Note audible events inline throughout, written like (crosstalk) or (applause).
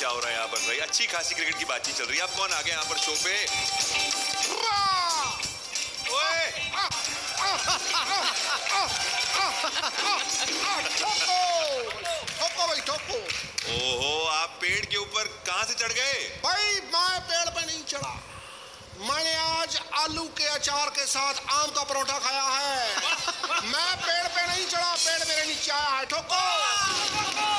क्या हो रहा है यहाँ पर भाई? अच्छी खासी क्रिकेट की बातचीत चल रही है। अब कौन आ गया यहाँ पर शो पे? ओहो आप पेड़ के ऊपर कहाँ से चढ़ गए? भाई मैं पेड़ पे नहीं चढ़ा। मैंने आज आलू के अचार के साथ आम का परोठा खाया है। मैं पेड़ पे नहीं चढ़ा पेड़ मेरे नीचे आया है। ठोको।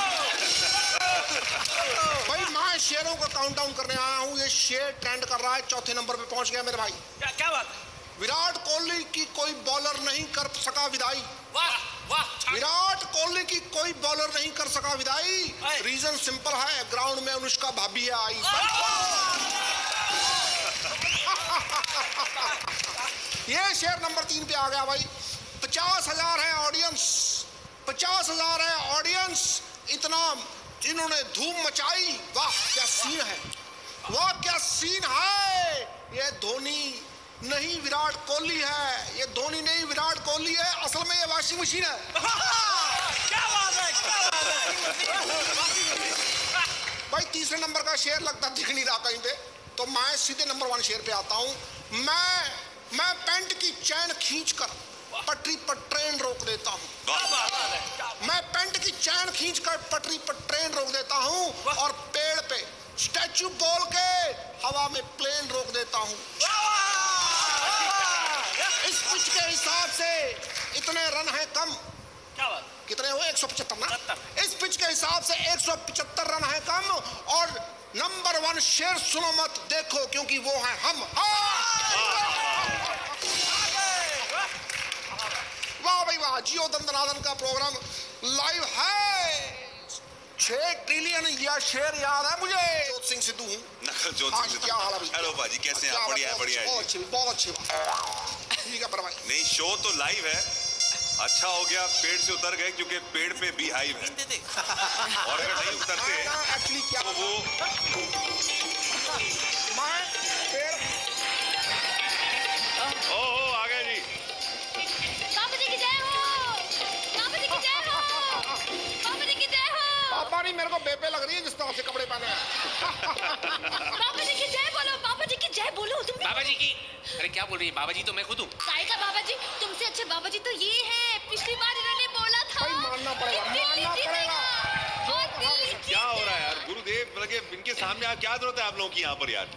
भाई मैं शेरों का काउंटडाउन करने आया हूँ। ये शेर ट्रेंड कर रहा है। चौथे नंबर पे पहुँच गया मेरे भाई। क्या क्या बात है? विराट कोहली की कोई बॉलर नहीं कर सका विदाई। वाह वाह विराट कोहली की कोई बॉलर नहीं कर सका विदाई। रीजन सिंपल है। ग्राउंड में अनुष्का भाभी है आई। ये शेयर नंबर तीन पे आ गया भाई। पचास हज़ार है ऑडियंस पचास हज़ार है ऑडियंस इतना इन्होंने धूम मचाई वाह क्या सीन है? वाह क्या सीन है? ये धोनी नहीं विराट कोहली है। ये धोनी नहीं विराट कोहली है। असल में ये वॉशिंग मशीन है। (laughs) क्या बात है क्या बात है। भाई तीसरे नंबर का शेयर लगता दिख नहीं रहा कहीं पे। तो मैं सीधे नंबर वन शेयर पे आता हूँ। मैं मैं पेंट की चैन खींच कर पटरी पर ट्रेन रोक देता हूँ। है। मैं पेंट की चैन खींच कर पटरी पर ट्रेन रोक देता हूँ और पेड़ पे स्टैचू बोल के हवा में प्लेन रोक देता हूँ। इस पिच के हिसाब से इतने रन है कम। कितने हुए? 175 ना? 75 इस पिच के हिसाब से 175 रन है कम और नंबर वन शेर सुनो मत देखो क्योंकि वो है हम। वाह भाई वाह जियो दंदनादन का प्रोग्राम लाइव है। छह ट्रिलियन या शेर याद है मुझे। जोत सिंह सिद्धू हूँ। नकल (laughs) जोत हाँ, सिंह क्या हाल है हेलो बाजी कैसे हैं? आप बढ़िया है बढ़िया है बहुत। अच्छी बहुत अच्छी बात ठीक है पर नहीं शो तो लाइव है। अच्छा हो गया पेड़ से उतर गए क्योंकि पेड़ पे भी हाइव है। दे दे। और अगर नहीं उतरते (laughs) एक्चुअली तो वो लग तरह से कपड़े पहने हैं। (laughs) बाबा जी की जय बोलो बाबा जी की जय बोलो तुम बाबा जी की अरे क्या बोल रही है? बाबा जी तो मैं खुद हूँ। का बाबा जी तुमसे अच्छे बाबा जी तो ये है। पिछली बार इन्होंने बोला था मानना पड़ेगा, मानना पड़ेगा। क्या हो रहा है यार? गुरुदेव मतलब इनके सामने आप क्या ज़रूरत है आप लोगों की यहाँ पर यार?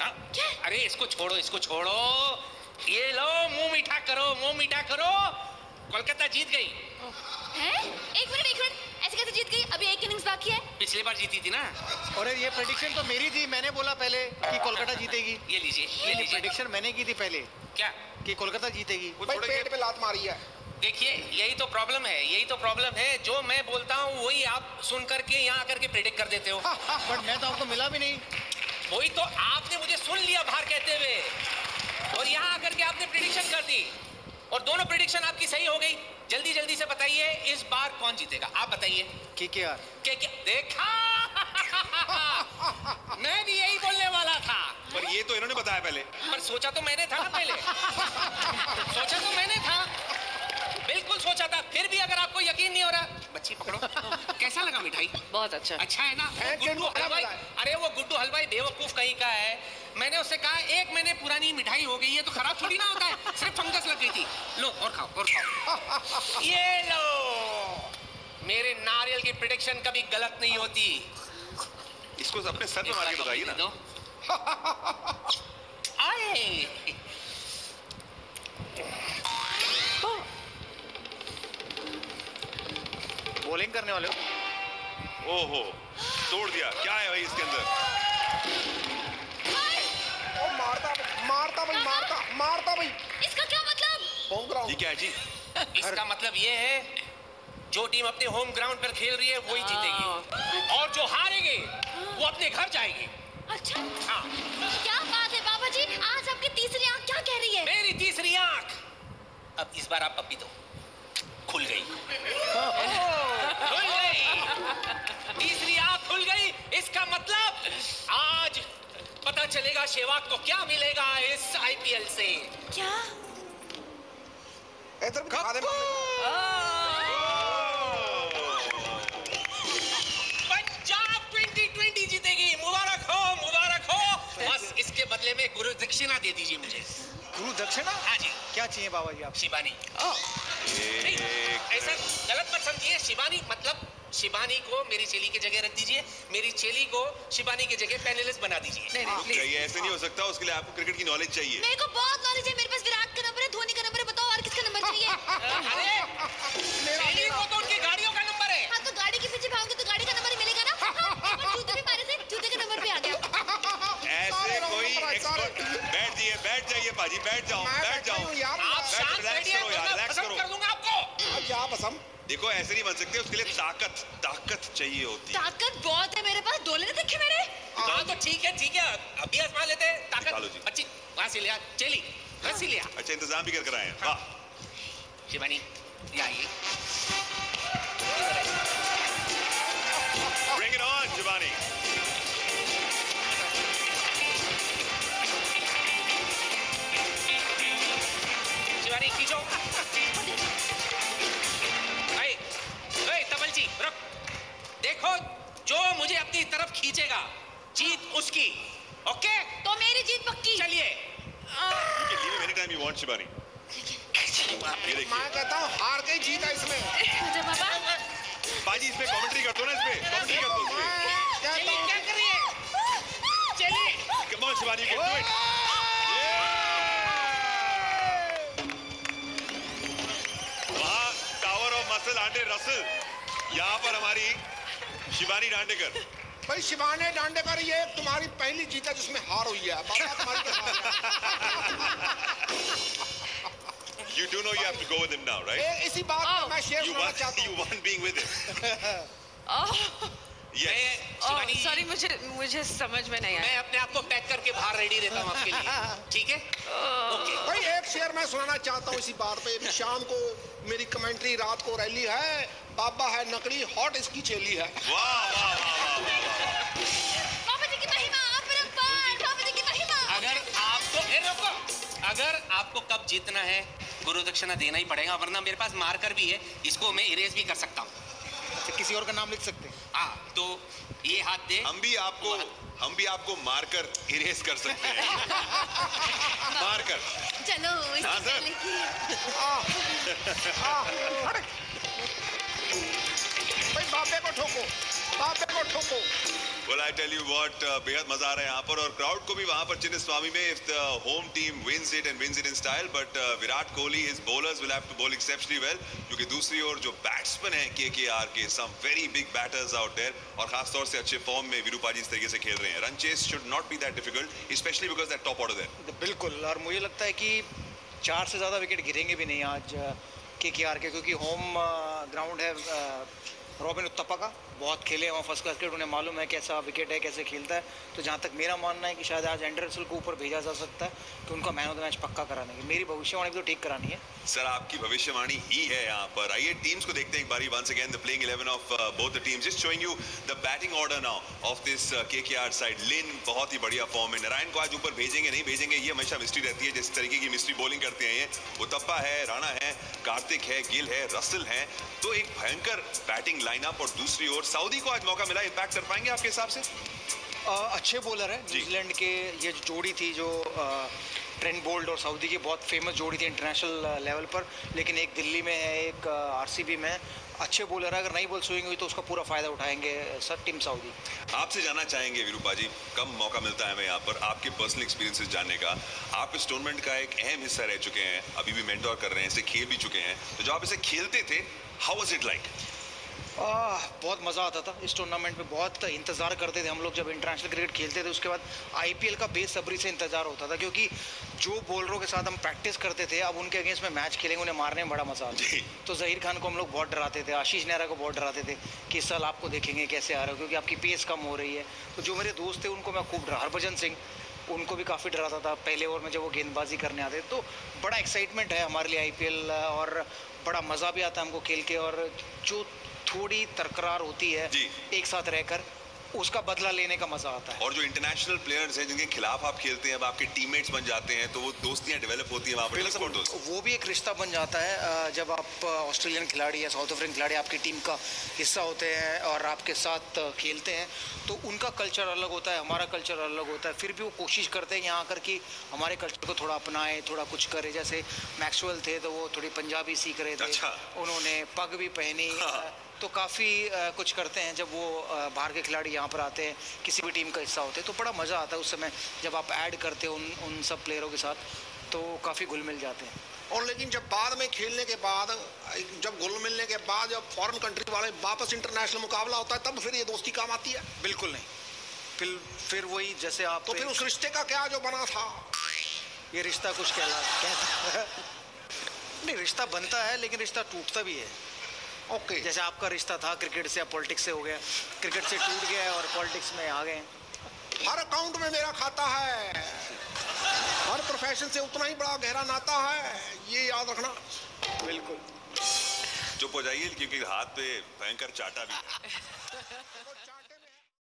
हाँ? क्या? अरे इसको छोड़ो इसको छोड़ो। ये लो मुँह मीठा करो मुँह मीठा करो। कोलकाता जीत गई। हैं? एक मिनट एक मिनट। ऐसे कैसे जीत गई? अभी एक इनिंग्स बाकी है। पिछली बार जीती थी ना। और ये प्रेडिक्शन तो मेरी थी मैंने बोला पहले कि कोलकाता जीतेगी। ये लीजिए ये लीजिए। प्रेडिक्शन मैंने की थी पहले क्या? कि कोलकाता जीतेगी। वो भाई थोड़े पेट पे लात मारी है। देखिए यही तो प्रॉब्लम है यही तो प्रॉब्लम है। जो मैं बोलता हूँ वही आप सुन करके यहाँ आकर के प्रिडिक्ट कर देते हो। बट मैं तो आपको मिला भी नहीं। वही तो आपने मुझे सुन लिया बाहर कहते हुए। और यहाँ आकर के आपने प्रिडिक्शन कर दी। और दोनों प्रिडिक्शन आपकी सही हो गई। जल्दी जल्दी से बताइए इस बार कौन जीतेगा? आप बताइए। कि क्या क्या क्या देखा। (laughs) मैं भी यही बोलने वाला था। पर ये तो इन्होंने बताया पहले। पर सोचा तो मैंने था ना पहले। सोचा तो मैंने था। बिल्कुल सोचा था फिर भी अगर आपको यकीन नहीं हो रहा। बच्ची पकड़ो। कैसा लगा मिठाई? बहुत अच्छा। अच्छा है ना? हलवाई बेवकूफ़ कहीं का है? मैंने उससे कहा एक महीने पुरानी मिठाई हो गई है तो खराब थोड़ी ना होता है। सिर्फ़ फंगस लग गई थी। लो और खाओ और खाओ। (laughs) ये लो। मेरे नारियल की प्रिडिक्शन कभी गलत नहीं होती। इसको अपने सर में मार के बताइए ना। आए। बॉलिंग करने वाले हो? ओहो तोड़ दिया। क्या है भाई इसके अंदर? ओ मारता मारता भाई मारता मारता भाई। इसका क्या मतलब? है जी? (laughs) इसका मतलब ये है जो टीम अपने होम ग्राउंड पर खेल रही है वही जीतेगी। और जो हारेगी वो अपने घर जाएगी। अच्छा। हाँ। क्या बात है बाबा जी आज आपकी तीसरी आँख क्या कह रही है? मेरी तीसरी आँख। अब इस बार आप पप्पी दो। खुल गई। खुल गई। तीसरी आँख खुल गई। इसका मतलब आज पता चलेगा शेवाग को क्या मिलेगा इस आईपीएल से। क्या? पंजाब 2020 जीतेगी। मुबारक हो मुबारक हो। बस इसके बदले में गुरु दक्षिणा दे दीजिए मुझे। गुरु दक्षिणा? हाँ जी। क्या चाहिए बाबा जी आप शिवानी नहीं ऐसा गलत मत समझिए शिवानी मतलब शिवानी को मेरी चेली की जगह रख दीजिए मेरी चेली को शिवानी की जगह पैनलिस्ट बना दीजिए। नहीं नहीं प्लीज़ चाहिए ऐसे नहीं हो सकता उसके लिए आपको क्रिकेट की नॉलेज चाहिए। मेरे को बहुत नॉलेज है मेरे पास विराट का नंबर है धोनी का नंबर है बताओ और किसका नंबर चाहिए? अरे चेली को तो उनकी गाड़ियों का नंबर है हाँ तो गाड़ी के पीछे भागोगे तो गाड़ी का नंबर ही मिलेगा ना हाँ, एक बार जूते भी मारे थे जूते का नंबर भी आ गया ऐसे सारे कोई रहो, एक्सपर्ट सारे। बैठ जाइए पाजी बैठ जाओ बैठ जाओ। यार आप शांत बैठिए करो यार, खत्म कर। दूँगा आपको। अब जा बसम देखो ऐसे नहीं बन सकते उसके लिए ताकत ताकत चाहिए होती है। ताकत बहुत है मेरे पास डोले ने देखे मेरे हाँ। तो ठीक है ठीक है अभी आजमा लेते हैं ताकत। बच्ची वहाँ से लिया चेली रस्सी लिया अच्छा इंतज़ाम भी कर कर आए हैं। वाह। शिवानी ये आइए। ब्रिंग इट ऑन शिवानी खींचो तबल जी रुक। देखो जो मुझे अपनी तरफ़ खींचेगा जीत उसकी। ओके तो मेरी जीत पक्की। चलिए। Any time you want Shivani मैं कहता हूँ हार के जीता इसमें। मुझे इसमें कमेंट्री कर दो ना इसमें कमेंट्री कर दो चलिए क्या कर रही है चलिए come on Shivani you it muscle Russell यहाँ पर हमारी शिवानी डांडेकर भाई शिवाने डांडेकर ये तुम्हारी पहली जीत है जिसमें हार हुई है। You do know you have to go with him now, right? ए, इसी बात Oh. मैं शेयर You won, चाहता you हूँ won being with him. (laughs) Yes. मैं शिवानी सॉरी मुझे मुझे समझ में नहीं आया मैं अपने आप को पैक करके बाहर रेडी रहता हूँ आपके लिए (laughs) ठीक है ओके भाई एक शेयर मैं सुनाना चाहता हूँ इसी बात पे शाम को मेरी कमेंट्री रात को रैली है। बाबा है नकली हॉट इसकी चेली है। वाह वाह वाह वाह वाह बाबा जी की महिमा बाबा जी की महिमा। अगर आपको ए, रुको। अगर आपको कब जीतना है गुरु दक्षिणा देना ही पड़ेगा वरना मेरे पास मार्कर भी है इसको मैं इरेज भी कर सकता हूँ। अच्छा, किसी और का नाम लिख सकते हैं? हाँ तो ये हाथ दे। हम भी आपको हम भी आपको मारकर इरेज कर सकते हैं। (laughs) मारकर। चलो इससे हाँ। भाई बाबे को ठोको बापे को ठोको। Well, I tell you what, uh, बेहद मज़ा आ रहा है यहाँ पर और क्राउड को भी वहाँ पर चिन्ह स्वामी में the home team wins it and wins it in style, but uh, Virat Kohli his bowlers will have to bowl exceptionally well क्योंकि दूसरी ओर जो बैट्समैन हैं KKR के some very big batters out there और खास तौर से अच्छे फॉर्म में विरूपाजी इस तरीके से खेल रहे हैं run chase be that difficult especially because that top order there. तो बिल्कुल और मुझे लगता है कि चार से ज़्यादा विकेट गिरेंगे भी नहीं आज के के आर के क्योंकि होम ग्राउंड है रॉबिन उत्तपा का बहुत खेले हैं, वहाँ फ़र्स्ट क्लास क्रिकेट उन्हें मालूम है कैसा विकेट है, कैसे खेलता है। तो जहाँ तक मेरा मानना है कि शायद आज एंडरसल को ऊपर भेजा जा सकता है कि उनका मैन ऑफ़ द मैच पक्का कराने की मेरी भविष्यवाणी भी तो ठीक करानी है। सर, आपकी भविष्यवाणी ही है यहाँ पर। आइए टीम्स को देखते हैं एक बारी once again the playing 11 of both the teams just showing you the batting order now of this KKR side Lynn बहुत ही बढ़िया फॉर्म में नारायण को आज ऊपर भेजेंगे, नहीं भेजेंगे, ये हमेशा मिस्ट्री रहती है। जिस तरीके की मिस्ट्री बॉलिंग करते हैं ये उतप्पा है, राणा है, कार्तिक है, गिल है रसल है। तो एक भयंकर बैटिंग लाइनअप और दूसरी ओर सऊदी को आज मौका मिला इम्पैक्ट कर पाएँगे आपके हिसाब से? अ, अच्छे बॉलर हैं न्यूजीलैंड के ये जो जोड़ी थी जो ट्रेंट बोल्ड और सऊदी की बहुत फ़ेमस जोड़ी थी इंटरनेशनल लेवल पर लेकिन एक दिल्ली में है एक आरसीबी में है। अच्छे बॉलर है अगर नहीं बॉल स्विंग हुई तो उसका पूरा फ़ायदा उठाएँगे सर टीम सऊदी आपसे जानना चाहेंगे वीरूपा जी कम मौका मिलता है हमें यहाँ पर आपके पर्सनल एक्सपीरियंसेस जानने का। आप इस टूर्नामेंट का एक अहम हिस्सा रह चुके हैं अभी भी मेंटोर कर रहे हैं इसे खेल भी चुके हैं। तो जब आप इसे खेलते थे how was it like ah, बहुत मज़ा आता था। इस टूर्नामेंट में बहुत इंतज़ार करते थे हम लोग जब इंटरनेशनल क्रिकेट खेलते थे उसके बाद आईपीएल का बेसब्री से इंतज़ार होता था क्योंकि जो बॉलरों के साथ हम प्रैक्टिस करते थे अब उनके अगेंस्ट में मैच खेलेंगे उन्हें मारने में बड़ा मज़ा आता। तो जहीर खान को हम लोग बहुत डराते थे आशीष नेहरा को बहुत डराते थे कि इस साल आपको देखेंगे कैसे आ रहे हो? क्योंकि आपकी पेस कम हो रही है। तो जो मेरे दोस्त थे उनको मैं खूब डरा। हरभजन सिंह उनको भी काफ़ी डराता था। पहले ओवर में जब वो गेंदबाजी करने आते तो बड़ा एक्साइटमेंट है हमारे लिए आईपीएल और बड़ा मज़ा भी आता है हमको खेल के। और जो थोड़ी तरकरार होती है। एक साथ रहकर उसका बदला लेने का मज़ा आता है। और जो इंटरनेशनल प्लेयर्स हैं जिनके खिलाफ आप खेलते हैं अब आपके टीममेट्स बन जाते हैं तो वो दोस्तियाँ डेवलप होती हैं वहाँ पर। वो भी एक रिश्ता बन जाता है जब आप ऑस्ट्रेलियन खिलाड़ी या साउथ अफ्रीकन खिलाड़ी आपकी टीम का हिस्सा होते हैं और आपके साथ खेलते हैं तो उनका कल्चर अलग होता है हमारा कल्चर अलग होता है। फिर भी वो कोशिश करते हैं यहाँ आकर कि हमारे कल्चर को थोड़ा अपनाएँ थोड़ा कुछ करें। जैसे मैक्सुअल थे तो वो थोड़ी पंजाबी सीख रहे थे। अच्छा। उन्होंने पग भी पहनी हाँ। तो काफ़ी कुछ करते हैं जब वो बाहर के खिलाड़ी यहाँ पर आते हैं किसी भी टीम का हिस्सा होते हैं तो बड़ा मज़ा आता है उस समय जब आप ऐड करते हो उन उन सब प्लेयरों के साथ तो काफ़ी घुल मिल जाते हैं। और लेकिन जब बाद में खेलने के बाद जब घुल मिलने के बाद जब फॉरेन कंट्री वाले वापस इंटरनेशनल मुकाबला होता है तब फिर ये दोस्ती काम आती है? बिल्कुल नहीं। फिर फिर वही जैसे आप तो फिर उस रिश्ते का क्या जो बना था? ये रिश्ता कुछ कहला कहता नहीं रिश्ता बनता है लेकिन रिश्ता टूटता भी है। ओके जैसे आपका रिश्ता था क्रिकेट से या पॉलिटिक्स से हो गया क्रिकेट से टूट गया और पॉलिटिक्स में आ गए। हर अकाउंट में मेरा खाता है। हर प्रोफेशन से उतना ही बड़ा गहरा नाता है ये याद रखना। बिल्कुल। चुप हो जाइए क्योंकि हाथ पे भयंकर चाटा भी है। (laughs)